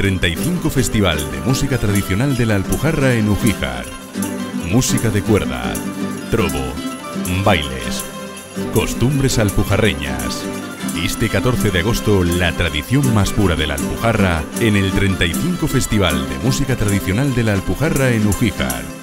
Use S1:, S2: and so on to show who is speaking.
S1: 35 Festival de Música Tradicional de la Alpujarra en Ujíjar. Música de cuerda, trobo, bailes, costumbres alpujarreñas. Este 14 de agosto, la tradición más pura de la Alpujarra en el 35 Festival de Música Tradicional de la Alpujarra en Ujíjar.